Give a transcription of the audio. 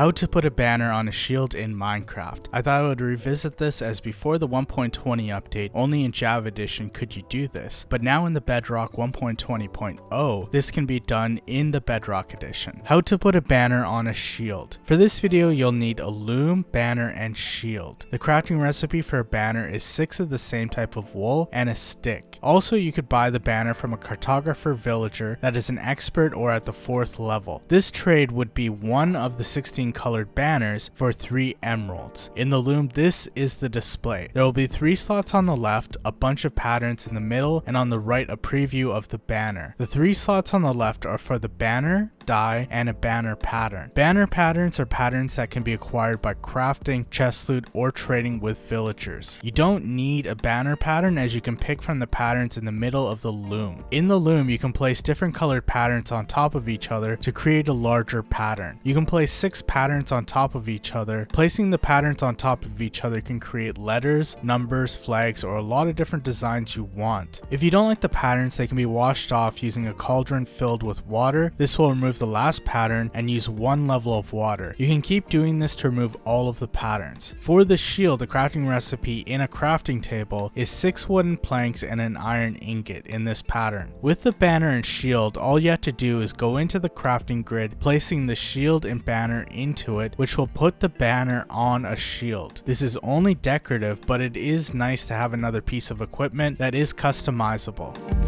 How to put a banner on a shield in Minecraft. I thought I would revisit this as before the 1.20 update, only in Java Edition could you do this, but now in the Bedrock 1.20.0, this can be done in the Bedrock Edition. How to put a banner on a shield. For this video, you'll need a loom, banner, and shield. The crafting recipe for a banner is 6 of the same type of wool and a stick. Also, you could buy the banner from a cartographer villager that is an expert or at the 4th level. This trade would be one of the 16 16 colored banners for 3 emeralds. In the loom, this is the display. There will be 3 slots on the left, a bunch of patterns in the middle, and on the right a preview of the banner. The 3 slots on the left are for the banner, dye, and a banner pattern. Banner patterns are patterns that can be acquired by crafting, chest loot, or trading with villagers. You don't need a banner pattern as you can pick from the patterns in the middle of the loom. In the loom, you can place different colored patterns on top of each other to create a larger pattern. You can place six patterns on top of each other. Placing the patterns on top of each other can create letters, numbers, flags, or a lot of different designs you want. If you don't like the patterns, they can be washed off using a cauldron filled with water. This will remove the last pattern and use one level of water. You can keep doing this to remove all of the patterns. For the shield, the crafting recipe in a crafting table is 6 wooden planks and an iron ingot in this pattern. With the banner and shield, all you have to do is go into the crafting grid, placing the shield and banner into it, which will put the banner on a shield. This is only decorative, but it is nice to have another piece of equipment that is customizable.